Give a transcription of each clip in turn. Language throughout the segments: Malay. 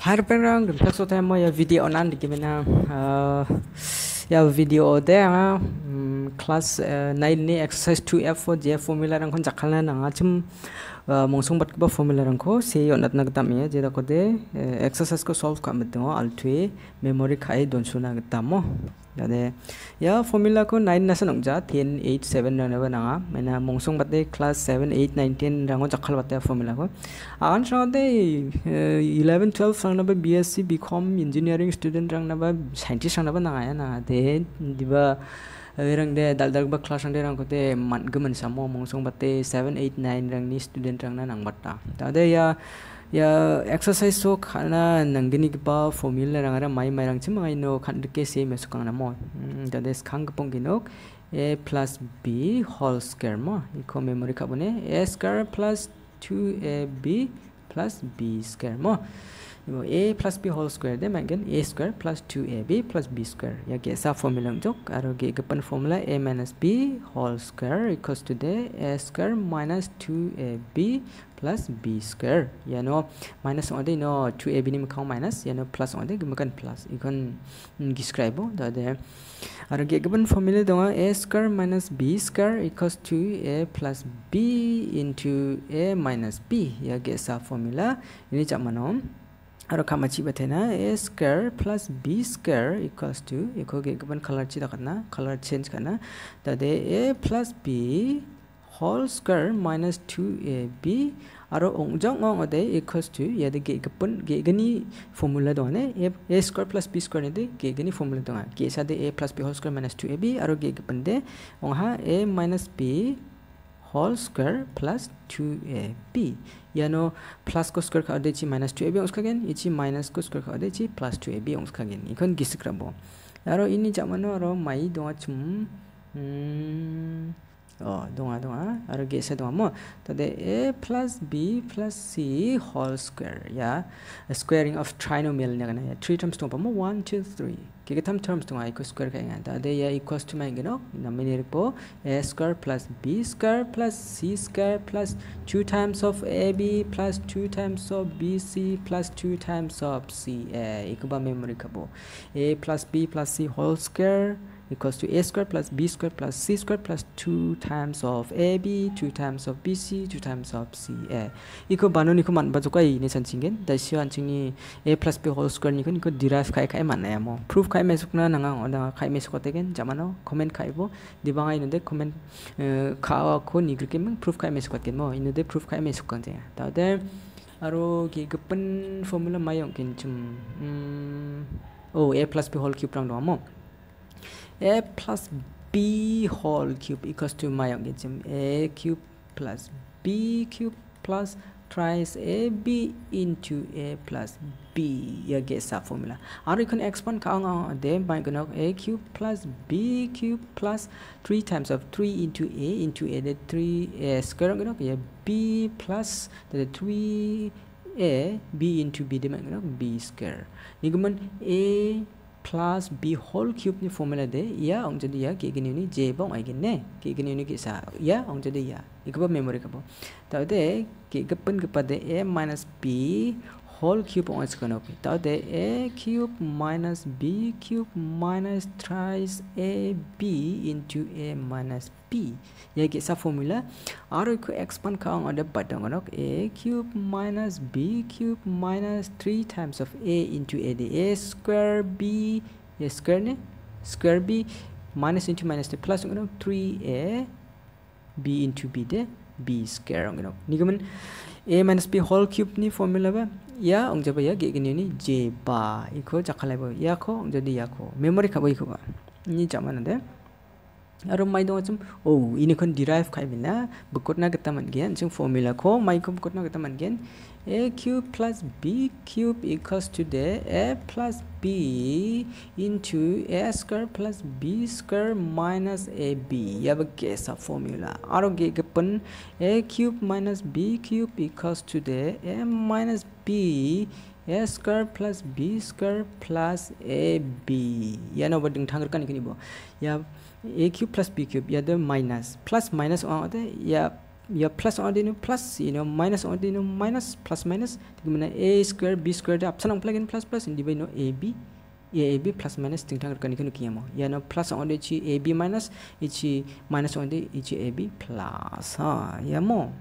Hai pengrang, kita so tema ya video nan di gimana ya video de ah class nine ने exercise two F four जे formula रंग jakhalna ना chim मौसम but formula रंग रंखो से अनत नगताम जेरा को दे एक्सरसाइज को सॉल्व कर दो आल्थुए मेमोरी खाई दोनसु नगतामो दादे या फर्मुला को नाइन ना नासा जा टेन एट सेवन रंगनेबा ना मैंने मौसम बाते class seven eight nine ten रंगो जखल बाते फर्मुला को। आन रंगते इलेवन टुवेल्व रंगनेबा B S C BCom engineering student रंगनेबा साइंटिस्ट रंगनेबा नाङा ना दे दिवा rang rang de rang de dal dal ba class rang de rang ko de man gemen samo mungsung bate 7 8 9 rang ni student rang na nang bata. Ta de ya ya exercise so kana nangdini ba formula rangara mai mai rang chima ino khan ke se me sukang na mo. That is khang pong ginok a plus b whole square mo. Iko memory ka bune a square plus 2ab plus b square mo a plus b whole square de magen a square plus 2ab plus b square ya ke sa formula jok aro ge gapan formula a minus b whole square equals to the a square minus 2ab plus b square ya no minus on onde no 2ab ni makang minus ya no plus on onde makan plus ikon describe da de aro ge gapan formula donga a square minus b square equals to a plus b into a minus b ya ge sa formula ini cak manom आरो खामाची बताए ना A square plus B square equals to एक गेगन colour ची दखना colour change करना तदे A plus B whole square minus two A B आरो ओंजोंग ओंदे इक्वल्स टू यदि गेगन गेगनी फार्मूला दोने A A square plus B square ने गेगनी फार्मूला दोंगा केसा दे A plus B whole square minus two A B आरो गेगपन दे ओहा A minus B whole square plus 2ab यानो प्लस को स्क्वायर का अदे ची माइनस 2ab उसका गेन इची माइनस को स्क्वायर का अदे ची प्लस 2ab उसका गेन इखन गिसक्रबो यारो इनि जामानो रो माइ दोंगा चुम অঁ দোঁৱা দোঁৱা আৰু গেছে দোঁৱা ম তাতে এ প্লাছ বি প্লাছ চি হল স্কুৱেৰ ইয়া স্কুৱেৰিং অফ ট্ৰাইনো মেল থ্ৰী টাৰ্মছ দোঁ মই ওৱান টু থ্ৰী কি কি থাৰ্মছ টুঙা আই কু স্কুৱেৰ খাই তাতে ইয়াৰ ইকুৱেছ টু মাইগে ন নামি নিৰিব A square plus B square plus C square plus two times of A B plus two times of B C plus two times of C A এইকোবা মেমৰি খাব A plus B plus C whole square equals to a squared plus b squared plus c squared plus 2 times of ab 2 times of bc 2 times of ca iko banu niko man bajo kai ne chan chingen da si an chingi a plus b whole square niko niko derive kai kai manaya mo proof kai me sukna nanga ona kai me sukote gen jamano comment kai bo dibanga inode comment kha wa ko nigri kem proof kai me sukote gen mo inode proof kai me sukkan je ta de aro ki gupen formula mayong kin chum o a plus b whole cube rang do mo a plus b whole cube equals to my algorithm. A cube plus b cube plus thrice ab into a plus b. Ya get sa formula. Are you can expand ka ang de by gonna a cube plus b cube plus 3 times of 3 into a into a. The 3 a square gonna ya b plus the 3 a b into b de b square. Ni a plus b whole cube ni formula de ya ong jadi ya ke gini ni j bong ai gini ke gini ni ke sa ya ong jadi ya ikaba memory ka bo ta de ke gapan kepada a minus b whole cube on its going okay? Ta de a cube minus b cube minus thrice a b into a minus b. Ya ke sa formula. Aro ko expand ka on the button on a cube minus b cube minus 3 times of a into a the a square b. A square ne square b minus into minus the plus on 3a b into b de b square on ni gaman a minus b whole cube ni formula ba ya ong jaba ya ge gini ni j ba iko jakhalai ba ya ko ong jadi ya ko memory ka ba iko ba ni jaman de aro mai dong chum oh ini kon derive khai bina bukot na gata man gen chung formula ko mai ko bukot na gata man gen a cube plus b cube equals to the a plus b into a square plus b square minus ab yab guess a formula. aro ge gapan a cube minus b cube equals to the a minus b a square plus b square plus ab ya no bading thangar kan ikini bo ya a cube plus b cube ya the minus. Plus minus on the ya plus ordinary plus you know minus ordinary minus plus minus gimana a square b square da apsan plug in plus plus divide no a b ya a b plus minus ting tang kan kan kiyamo ya no plus on chi a b minus ichi minus on de ichi a b plus ha ya mo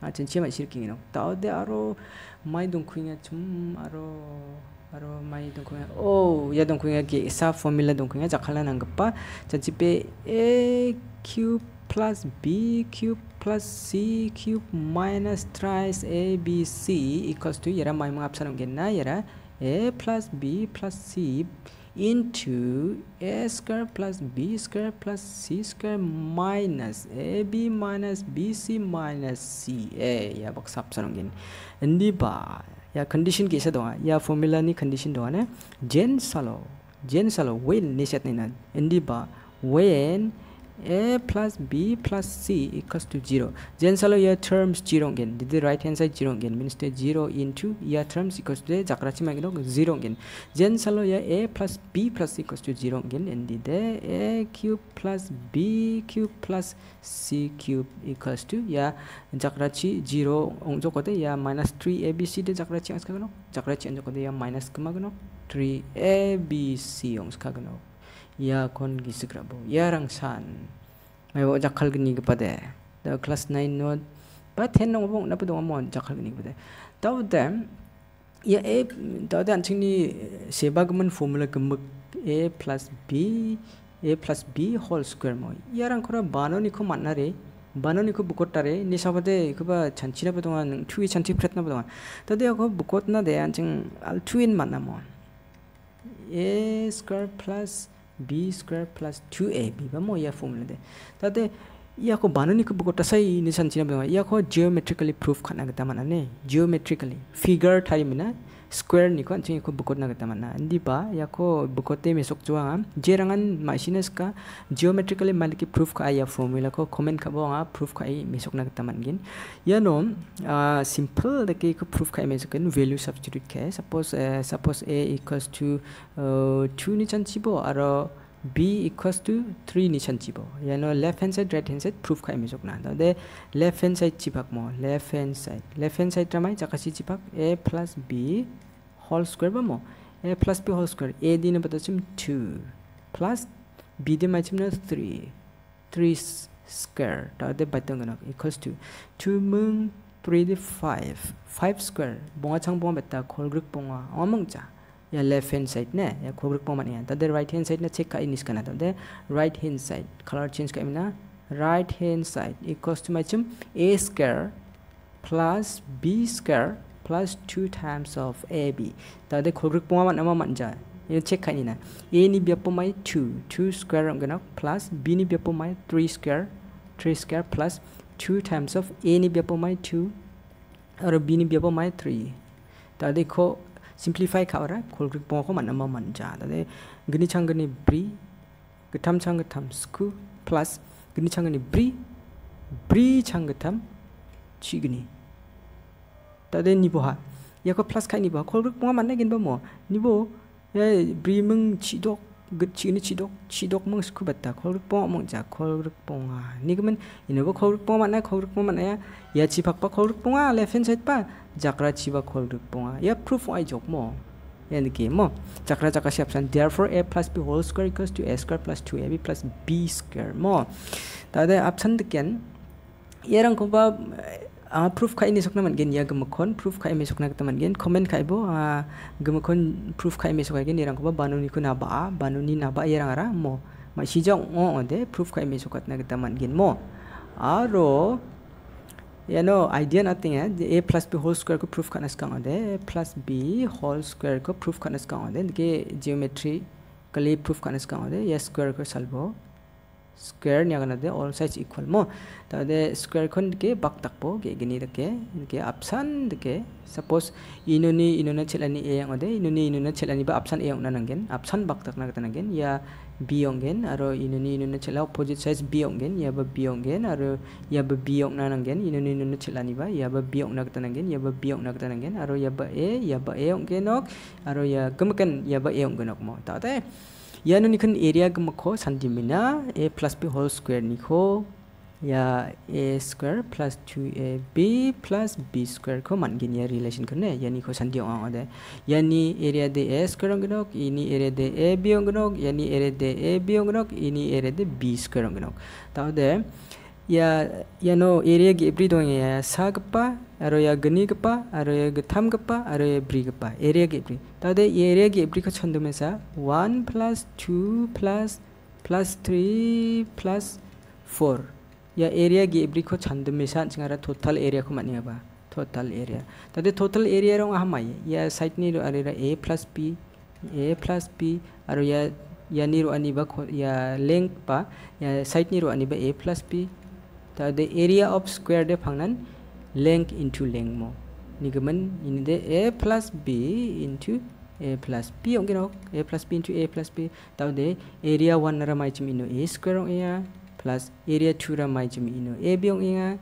아전 지마 실킹이 너 다오데 아로 마이 동쿵이야 좀 아로 바로 마이 동콩야 오, 야 동콩야 게 사 포뮬라 동콩야 자칼라난 것봐. 자 집에 AQ plus b cube plus c cube minus thrice abc equals to yara mai mga apsan gen na yara a plus b plus c into a square plus b square plus c square minus ab minus bc minus ca ya box apsan gen ndi ba? Ya condition ke sa doa? Ya formula ni condition doa ne gen salo. Gen salo when ni set ni na. Ndi ba? When a plus b plus c equals to 0 then salo your terms 0 again did the right hand side 0 again means the 0 into your terms equals to jakrachi magino 0 again then salo your a plus b plus c equals to 0 again and did the a cube plus b cube plus c cube equals to ya jakrachi 0 ongjo kote ya minus 3 a b c de jakrachi angskagano jakrachi ongjo kote ya minus kumagano 3 a b c ongskagano ya kon gi sikrabo ya rang san mai bo jakhal gni gi pade the class 9 no ba ten no bong na pdo mon jakhal gni gi pade taw dem ya a taw dan ching ni seba gman formula gmuk a plus b a plus b whole square mo ya rang khora bano ni ko manna re 바노니코 부코타레 니사바데 그바 잔치나 보동안 투이 잔치 프렛나 보동안 더데고 부코트나 대한 증 알투인 만나모 a square plus b square plus 2ab বা মইয়া ফর্মুলাতে তাতে ni san china ba ya ko geometrically proof khana ga tamana ne geometrically. Figure thari mina square ni ko anchi ko bukot na ga tamana ndi ba ya ko bukote me sok chuwa jerangan machines ka geometrically maliki proof ka ya formula ko comment ka bo nga proof ka me sok na ga taman gin. Ya no simple de ke ko proof ka me sok value substitute ke suppose uh, suppose a equals to uh, 2 ni chan chibo aro b equals to 3 ni chan chibo ya no left hand side right hand side proof ka me sok na da de left hand side chibak mo left hand side left hand side ramai chakasi chibak a plus b whole square ba mo a plus b whole square a di na bata chim 2 plus b di ma chim na 3 3 square da de batang na equals to 2 mung 3 di 5 5 square bonga chang bonga beta khol group bonga amang cha या left hand side ने, या खोब्रिक पोमन यहाँ तदे right hand side ने check का इनिस कना तदे right hand side colour change कर right hand side equals to मैचम A square plus B square plus two times of A B तदे खोब्रिक पोमन अमा मन जाए। ये चेक खाई ना। ए नि व्यापो माय टू 2 स्क्वायर अंगना प्लस बी नि व्यापो माय 3 square 3 square plus two times of A नि व्यापो माय 2 और बी नि व्यापो माय 3 ता देखो simplify ka ora kol grik po ko man ma man ja da de gni chang gni bri gtham chang gtham sku plus gni chang gni bri bri chang gtham chi gni ta de ni ha. Ya ko plus kai ni bo kol grik po man na gin ba mo. Ni bo ya bri mung chi git chi ni chi dok chi dok mung sku batta kol grik po mong ja kol grik po nga ni gmen ino bo kol grik po man na kol grik po man ya ya chi pak pa kol grik po nga le fen sait pa jakra chiba khol rik ponga ya proof ai jok mo yan ke mo jakra jakra siap san therefore a plus b whole square equals to a square plus 2ab plus b square mo ta da option de ken yerang ko ba uh, proof kai ini sokna man gen ya gemakon proof kai me sokna kata man gen. Comment kai bo ah, uh, gemakon proof kai me sokai gen ya ni rangko ba banu ni kuna ba banu ni na ba ya rangara mo. Ma si jong o de proof kai me sokat na kata man gen mo. Aro ya no idea nothing eh. A plus b whole square ko proof kana ska on de plus b whole square ko proof kana ska on de ke geometry kali proof kana ska on de ya square ko solve square নিয়া কাৰণে all size equal ম তাতে স্কুৱেৰখন দেখি বাক তাকব গেগিনি তাকে এনেকৈ আপচান দেখে চাপ'জ ইনুনি ইনুনে চেলানি এ আঙতে ইনুনি ইনুনে চেলানি বা আপচান এ অংনা নাংগেন আপচান বাক তাক নাগাতে নাংগেন ইয়া বি অংগেন আৰু ইনুনি ইনুনে চেলা অপজিট চাইজ বি অংগেন ইয়াবা বি অংগেন আৰু ইয়াবা বি অংনা নাংগেন ইনুনি ইনুনে চেলানিবা ইয়াবা বি অংনা গাতে নাংগেন ইয়াবা বি অংনা গাতে নাংগেন আৰু ইয়াবা এ ইয়াবা এ অংগেনক আৰু ইয়া গমকেন ইয়াবা এ অংগেনক ম তাতে यानो निखन एरिया गमखो सान्दिमिना a plus b whole square निखो या a square plus 2ab plus b square ko man gin ya relation ko ne yani ko sanji on ode yani area de a square on gnok ini area de ab on gnok yani area de ab on gnok ini area de b square on gnok ta ode ya ya no area gi ibri dong ya sa gpa aro ya gni gpa aro ya gtham gpa aro ya bri gpa area gi ibri ta ode area gi ibri ko chondum sa 1 plus 2 plus plus 3 plus 4 या एरिया गे एब्री को छंद मिसान चिंगारा total area को मानिया बा total area तदे टोटल एरिया रंग हम आए या साइड नि रो अरे A plus B A plus B अरो या या नि रो अनि बा या लेंथ पा या साइड नि रो अनि बा A plus B the area of square the function length into length mo 니그만 있는데 a plus b into a plus b o n g e n o a plus b into a plus b t a d e area 1라 마이쯤 있노 a square o n g e a plus area 2라 마이쯤 있노 a b o n g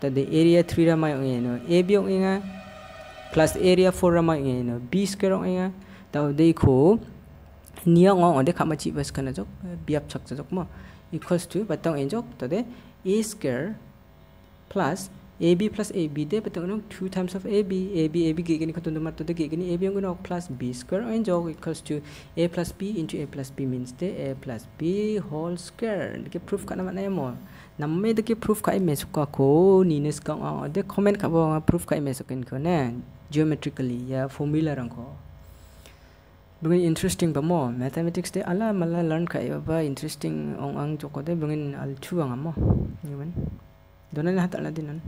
다운데 a d e area 3라 마이 옹이노 a b o n g e a plus area 4라 마이 옹이노 b square 옹이야 다운데 이코 니영 옹 어디 가마치 베스카나족 비압 착자족 뭐 equals to batang en jok t a d e a square plus AB plus AB de betul nong two times of AB AB AB gigi ni katun mat de gigi ni AB yang nong plus B square and jog equals to A plus B into A plus B means de A plus B whole square de proof kana mana mo namme de proof kai me suka ko ni nes ka de comment ka bo proof kai me sukin ko na geometrically ya formula rang ko Bungin interesting ba mo. Mathematics de ala mala learn kai ba interesting ong ang joko de bungin al chu ang mo Gimana? Donan lahat ala din